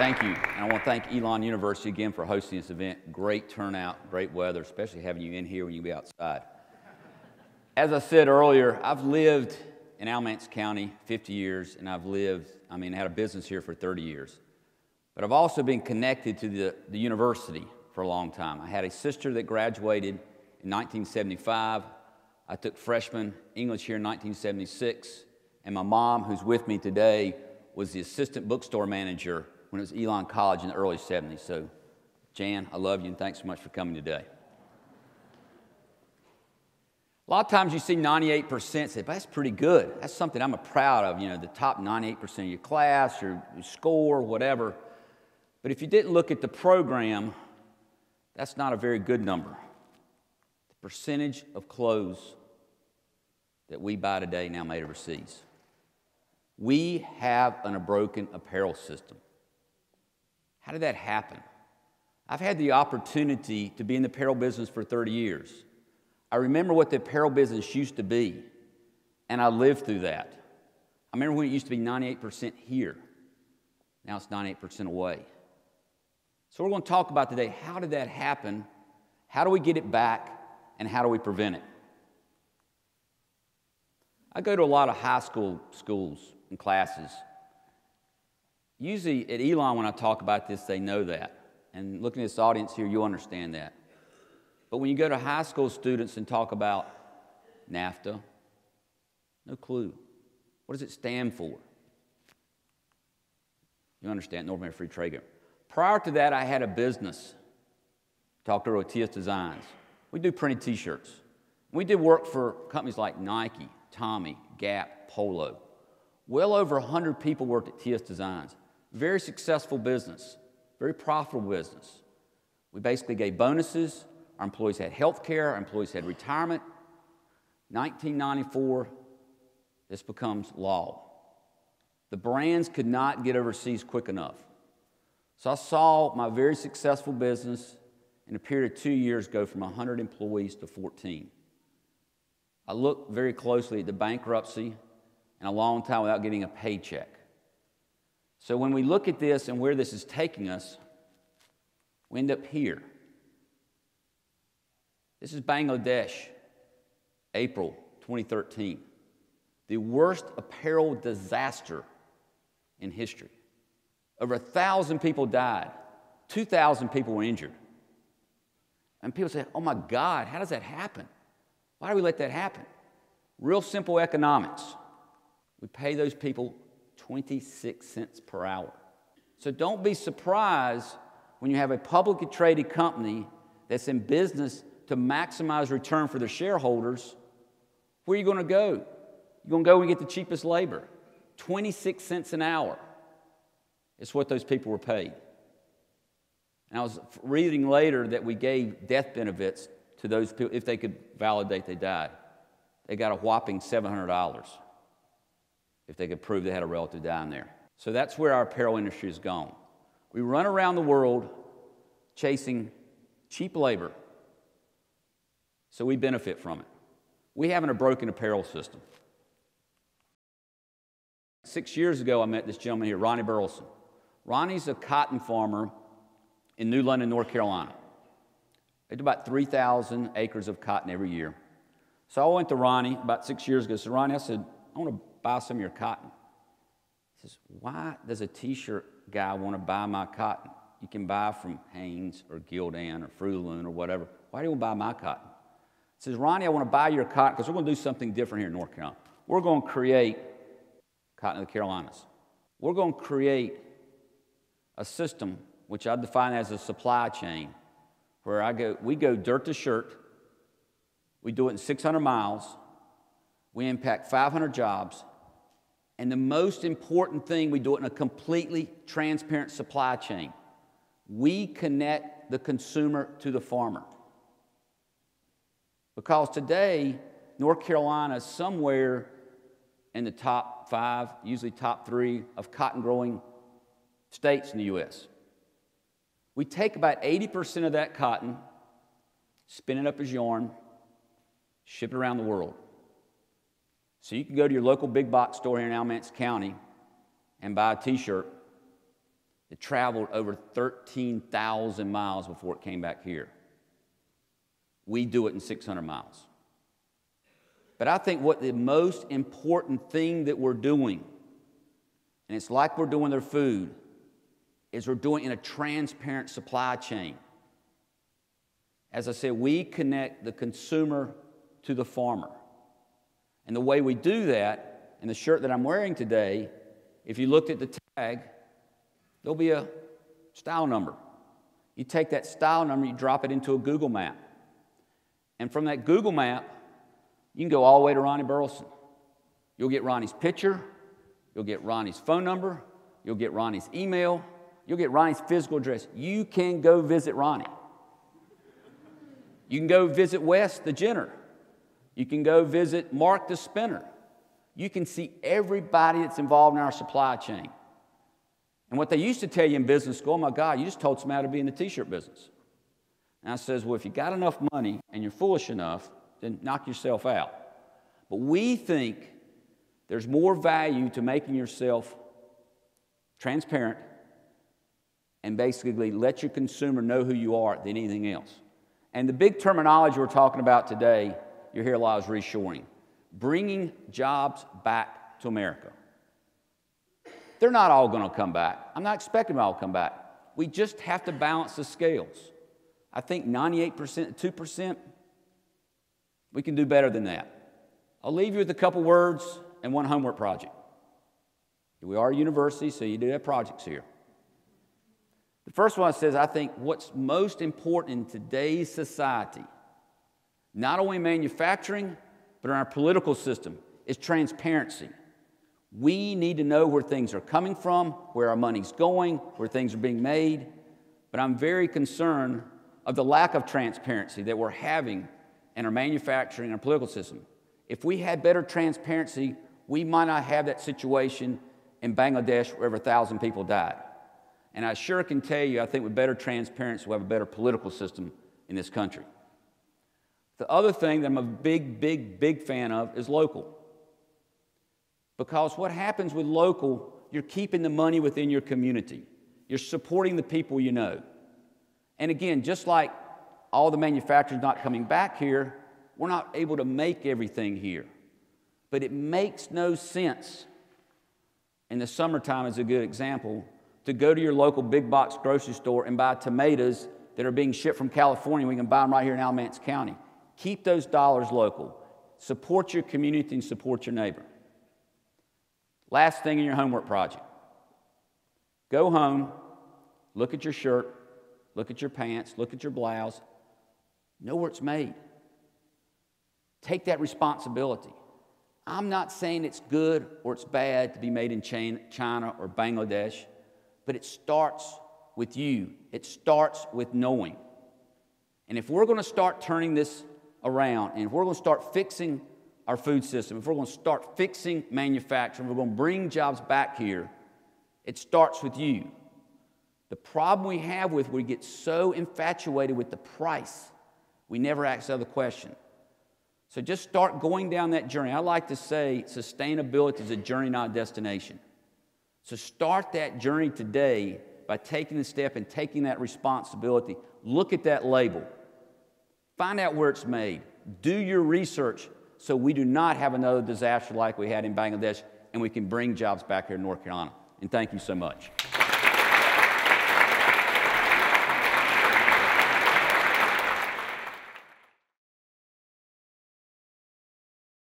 Thank you. And I want to thank Elon University again for hosting this event. Great turnout, great weather, especially having you in here when you be outside. As I said earlier, I've lived in Alamance County 50 years, and I've lived, I mean, had a business here for 30 years. But I've also been connected to the, the university for a long time. I had a sister that graduated in 1975. I took freshman English here in 1976. And my mom, who's with me today, was the assistant bookstore manager when it was Elon College in the early 70s. So, Jan, I love you and thanks so much for coming today. A lot of times you see 98% say, that's pretty good. That's something I'm proud of, you know, the top 98% of your class, your, your score, whatever. But if you didn't look at the program, that's not a very good number. The percentage of clothes that we buy today now made overseas. We have an, a broken apparel system. How did that happen? I've had the opportunity to be in the apparel business for 30 years. I remember what the apparel business used to be, and I lived through that. I remember when it used to be 98% here. Now it's 98% away. So we're going to talk about today how did that happen? How do we get it back? And how do we prevent it? I go to a lot of high school schools and classes. Usually at Elon, when I talk about this, they know that. And looking at this audience here, you'll understand that. But when you go to high school students and talk about NAFTA, no clue. What does it stand for? You understand, North American Free Trade Agreement. Prior to that, I had a business. Talked to TS Designs. We do printed t-shirts. We did work for companies like Nike, Tommy, Gap, Polo. Well over 100 people worked at TS Designs. Very successful business, very profitable business. We basically gave bonuses. Our employees had health care. Our employees had retirement. 1994, this becomes law. The brands could not get overseas quick enough. So I saw my very successful business in a period of two years go from 100 employees to 14. I looked very closely at the bankruptcy and a long time without getting a paycheck. So when we look at this and where this is taking us, we end up here. This is Bangladesh, April 2013. The worst apparel disaster in history. Over a thousand people died, 2,000 people were injured. And people say, oh my God, how does that happen? Why do we let that happen? Real simple economics. We pay those people 26 cents per hour. So don't be surprised when you have a publicly traded company that's in business to maximize return for their shareholders. Where are you going to go? You're going to go and get the cheapest labor. 26 cents an hour is what those people were paid. And I was reading later that we gave death benefits to those people if they could validate they died. They got a whopping $700 if they could prove they had a relative down there. So that's where our apparel industry has gone. We run around the world chasing cheap labor, so we benefit from it. We haven't a broken apparel system. Six years ago, I met this gentleman here, Ronnie Burleson. Ronnie's a cotton farmer in New London, North Carolina. They do about 3,000 acres of cotton every year. So I went to Ronnie about six years ago. So Ronnie, I said, I want to buy some of your cotton. He says, Why does a t shirt guy want to buy my cotton? You can buy from Hanes or Gildan or Loom or whatever. Why do you want to buy my cotton? He says, Ronnie, I want to buy your cotton because we're going to do something different here in North Carolina. We're going to create cotton of the Carolinas. We're going to create a system which I define as a supply chain, where I go, we go dirt to shirt, we do it in 600 miles, we impact 500 jobs, and the most important thing, we do it in a completely transparent supply chain. We connect the consumer to the farmer. Because today, North Carolina is somewhere in the top five, usually top three, of cotton growing states in the U.S. We take about 80% of that cotton, spin it up as yarn, ship it around the world. So you can go to your local big box store here in Alamance County and buy a t shirt that traveled over 13,000 miles before it came back here. We do it in 600 miles. But I think what the most important thing that we're doing, and it's like we're doing their food, is we're doing in a transparent supply chain. As I said, we connect the consumer to the farmer. And the way we do that, in the shirt that I'm wearing today, if you looked at the tag, there'll be a style number. You take that style number, you drop it into a Google map. And from that Google map, you can go all the way to Ronnie Burleson. You'll get Ronnie's picture, you'll get Ronnie's phone number, you'll get Ronnie's email, you'll get Ronnie's physical address. You can go visit Ronnie. You can go visit Wes the ginner. You can go visit Mark the Spinner. You can see everybody that's involved in our supply chain. And what they used to tell you in business school, oh my God, you just told somebody to be in the t shirt business. And I says, well, if you got enough money and you're foolish enough, then knock yourself out. But we think there's more value to making yourself transparent and basically let your consumer know who you are than anything else. And the big terminology we're talking about today, you hear a lot is reshoring, bringing jobs back to America. They're not all going to come back. I'm not expecting them all to come back. We just have to balance the scales. I think 98%, 2%, we can do better than that. I'll leave you with a couple words and one homework project. We are a university, so you do have projects here. The first one says, I think what's most important in today's society, not only manufacturing, but in our political system, is transparency. We need to know where things are coming from, where our money's going, where things are being made. But I'm very concerned of the lack of transparency that we're having in our manufacturing and our political system. If we had better transparency, we might not have that situation in Bangladesh where over a thousand people died. And I sure can tell you, I think with better transparency, we'll have a better political system in this country. The other thing that I'm a big, big, big fan of is local. Because what happens with local, you're keeping the money within your community. You're supporting the people you know. And again, just like all the manufacturers not coming back here, we're not able to make everything here. But it makes no sense. In the summertime is a good example to go to your local big box grocery store and buy tomatoes that are being shipped from California. We can buy them right here in Alamance County. Keep those dollars local. Support your community and support your neighbor. Last thing in your homework project go home, look at your shirt, look at your pants, look at your blouse, know where it's made. Take that responsibility. I'm not saying it's good or it's bad to be made in China or Bangladesh, but it starts with you. It starts with knowing. And if we're going to start turning this around, and if we're going to start fixing our food system, if we're going to start fixing manufacturing, we're going to bring jobs back here, it starts with you. The problem we have with we get so infatuated with the price, we never ask the other question. So just start going down that journey. I like to say sustainability is a journey, not a destination. So start that journey today by taking the step and taking that responsibility. Look at that label. Find out where it's made. Do your research so we do not have another disaster like we had in Bangladesh and we can bring jobs back here in North Carolina. And thank you so much.